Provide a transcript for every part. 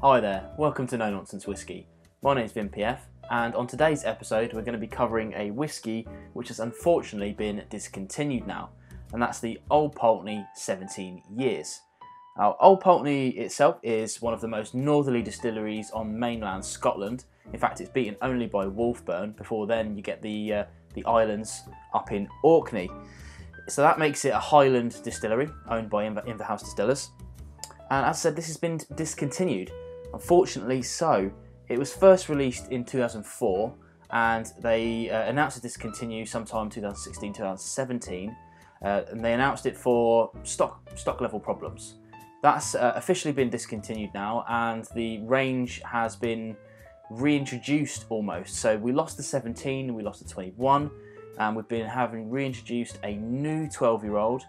Hi there, welcome to No Nonsense Whisky. My name is Vin PF, and on today's episode, we're going to be covering a whiskey which has unfortunately been discontinued now, and that's the Old Pulteney 17 Years. Now, Old Pulteney itself is one of the most northerly distilleries on mainland Scotland. In fact, it's beaten only by Wolfburn. Before then, you get the uh, the islands up in Orkney. So that makes it a Highland distillery owned by Inver- Inverhouse Distillers. And as I said, this has been discontinued. Unfortunately, so. It was first released in 2004 and they uh, announced it discontinue sometime 2016 2017. Uh, and they announced it for stock, stock level problems. That's uh, officially been discontinued now, and the range has been reintroduced almost. So we lost the 17, we lost the 21, and we've been having reintroduced a new 12 year old,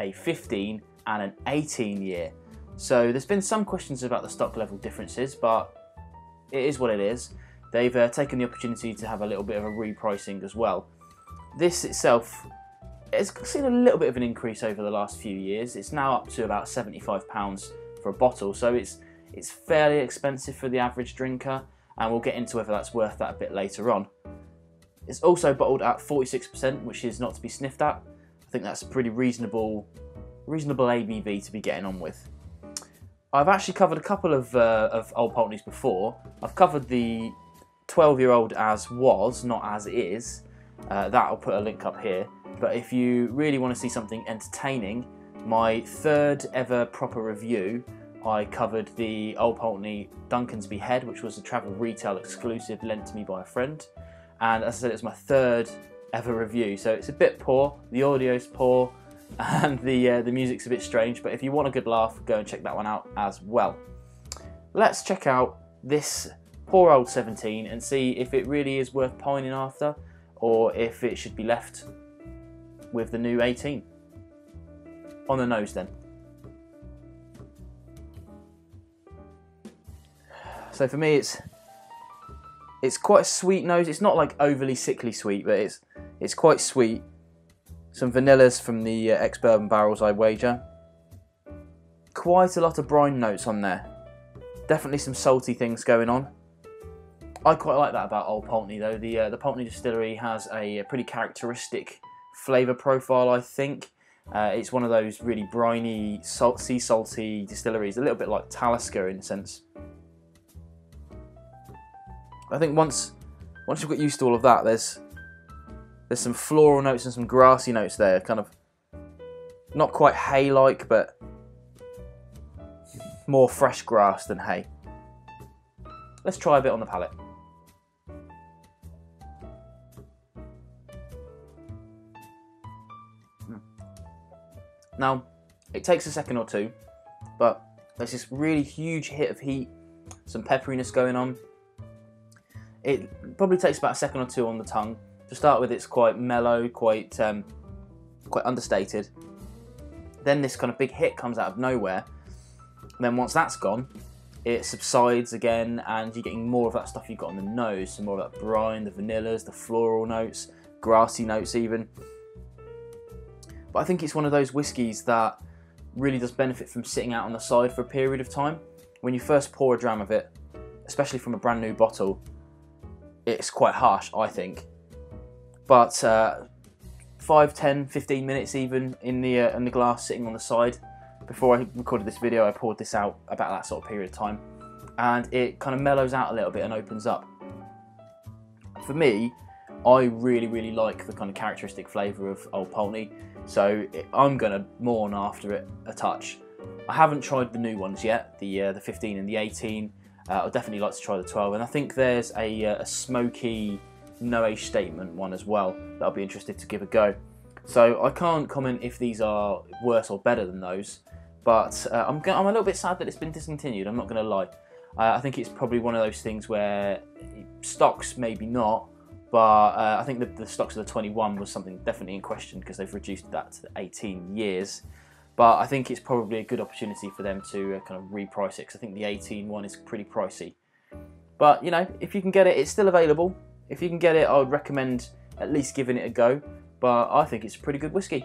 a 15, and an 18 year. So there's been some questions about the stock level differences, but it is what it is. They've uh, taken the opportunity to have a little bit of a repricing as well. This itself has seen a little bit of an increase over the last few years. It's now up to about £75 for a bottle, so it's it's fairly expensive for the average drinker, and we'll get into whether that's worth that a bit later on. It's also bottled at 46%, which is not to be sniffed at. I think that's a pretty reasonable reasonable ABV to be getting on with. I've actually covered a couple of, uh, of Old Pulteneys before. I've covered the 12 year old as was, not as is. Uh, that I'll put a link up here. But if you really want to see something entertaining, my third ever proper review, I covered the Old Pulteney Duncansby Head, which was a travel retail exclusive lent to me by a friend. And as I said, it's my third ever review, so it's a bit poor. The audio's poor, and the uh, the music's a bit strange. But if you want a good laugh, go and check that one out as well. Let's check out this poor old 17 and see if it really is worth pining after, or if it should be left with the new 18. On the nose, then. So for me, it's it's quite a sweet nose. It's not like overly sickly sweet, but it's it's quite sweet. Some vanillas from the uh, ex bourbon barrels, I wager. Quite a lot of brine notes on there. Definitely some salty things going on. I quite like that about Old Pulteney though. The uh, the Pulteney distillery has a, a pretty characteristic flavour profile, I think. Uh, it's one of those really briny, salt, sea salty distilleries, a little bit like Talisker in a sense. I think once once you've got used to all of that, there's there's some floral notes and some grassy notes there, kind of not quite hay-like, but more fresh grass than hay. Let's try a bit on the palate. Hmm. Now, it takes a second or two, but there's this really huge hit of heat, some pepperiness going on. It probably takes about a second or two on the tongue. To start with, it's quite mellow, quite um, quite understated. Then this kind of big hit comes out of nowhere. then once that's gone, it subsides again, and you're getting more of that stuff you've got on the nose. Some more of that brine, the vanillas, the floral notes, grassy notes even. But I think it's one of those whiskies that really does benefit from sitting out on the side for a period of time. When you first pour a dram of it, especially from a brand new bottle, it's quite harsh, I think. But uh, 5, 10, 15 minutes even in the, uh, in the glass sitting on the side. Before I recorded this video, I poured this out about that sort of period of time. And it kind of mellows out a little bit and opens up. For me, I really, really like the kind of characteristic flavour of Old Pulteney. So it, I'm going to mourn after it a touch. I haven't tried the new ones yet, the uh, the 15 and the 18. Uh, I'd definitely like to try the 12, and I think there's a, uh, a smoky no age statement one as well that I'll be interested to give a go. So I can't comment if these are worse or better than those, but uh, I'm, I'm a little bit sad that it's been discontinued. I'm not going to lie. Uh, I think it's probably one of those things where stocks maybe not, but uh, I think the, the stocks of the 21 was something definitely in question because they've reduced that to 18 years. But I think it's probably a good opportunity for them to uh, kind of reprice it because I think the 18 one is pretty pricey. But you know, if you can get it, it's still available. If you can get it, I would recommend at least giving it a go. But I think it's a pretty good whiskey.